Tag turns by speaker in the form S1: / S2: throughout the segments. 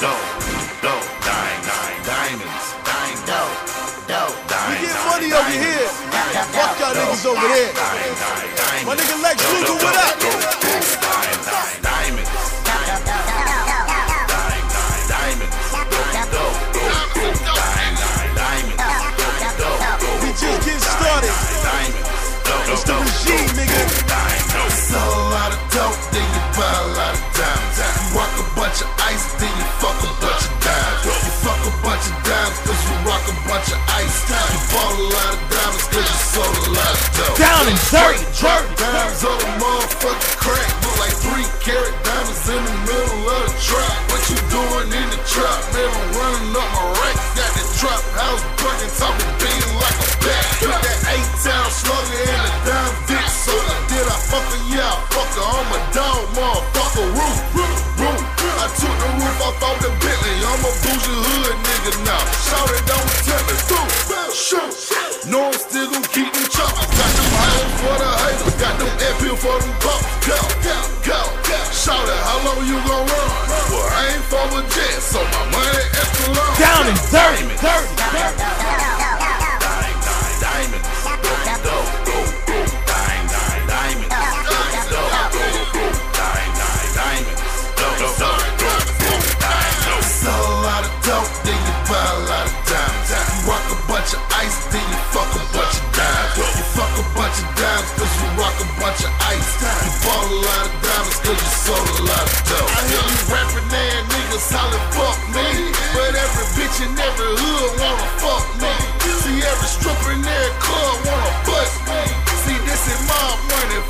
S1: dope, dope, dime, dime, diamonds, dime, dope, dope,
S2: We
S1: dime,
S2: get
S1: dime,
S2: money over
S1: diamonds,
S2: here.
S1: dime,
S2: Fuck y'all
S1: dope,
S2: niggas over there.
S1: dime, dime, diamonds,
S2: My nigga Lex
S1: dope,
S2: Luger,
S1: dope,
S2: what up?
S1: dope, dope, dime, dime, diamonds, dime, dime, diamonds, dope, dope, dope, dope, dime, dime, diamonds, dope, dope, dope,
S2: We just getting started.
S1: diamonds, dope,
S2: It's the
S1: dope,
S2: regime, nigga.
S1: dime, dope.
S3: Sell a lot of dope, then you buy a bunch of ice. You bought a lot of diamonds, cause you sold a lot of dope.
S2: Down and dirty,
S3: Drop dimes on the motherfucking crack. Look like three carat diamonds in the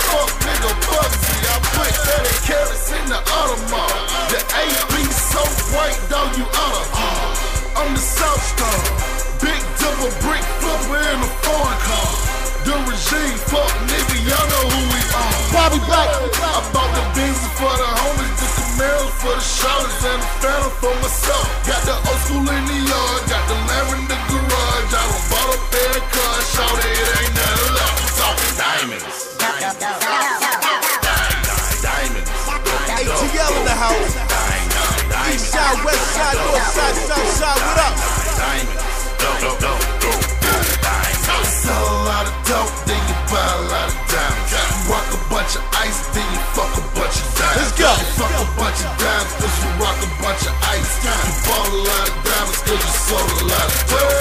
S3: fuck nigga Bugsy. I put 30 carats in the Audemars. The AP so bright, dog, you. Uh, I'm the South Star. Big double brick flipper in a foreign car. The regime, fuck nigga, y'all know who we are.
S2: Bobby Black.
S3: I bought the Benz for the homies, the Camaros for the shouters, and the Phantom for myself. Got the old school in the
S2: ATL in the house. East side, west side, north side, south side. What up?
S3: Sell a lot of dope, then you buy a lot of diamonds. You rock a bunch of ice, then you fuck a bunch of diamonds. You fuck a bunch of diamonds, cause you rock a bunch of ice. You bought a lot of diamonds, cause you sold a lot of dope.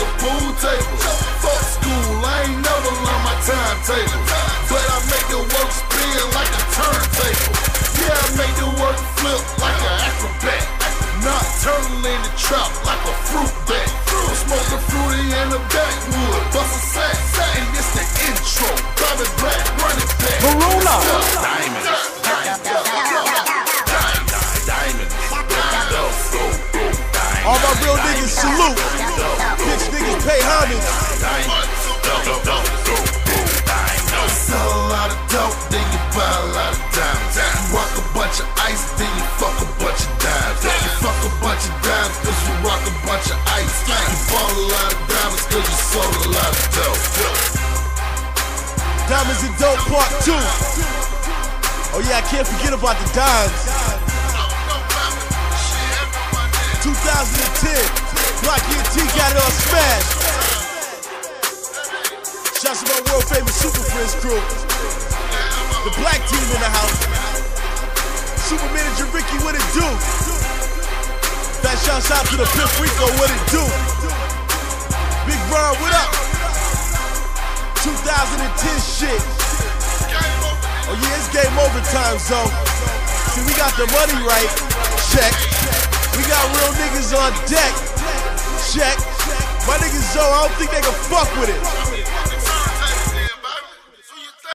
S3: A pool table. Fuck school, I ain't never learned my timetable.
S2: Real salute. Bitch niggas pay homage.
S3: Sell a lot of dope, then you buy a lot of diamonds. You rock a bunch of ice, then you fuck a bunch of dimes. You fuck a bunch of dimes, cause you rock a bunch of ice. You bought a lot of diamonds, cause you sold a lot of dope.
S2: Diamonds and Dope Part 2. Oh yeah, I can't forget about the dimes. 2010. Blocky and T got it all smashed. Shouts to my world famous Super Friends crew. The black team in the house. Super manager Ricky, what it do? That shouts out to the Pimp Rico, what it do? Big Ron, what up? 2010 shit. Oh yeah, it's game over time zone. See, we got the money right. Check. We got real niggas on deck. Check. My niggas Zoe, I don't think they can fuck with it.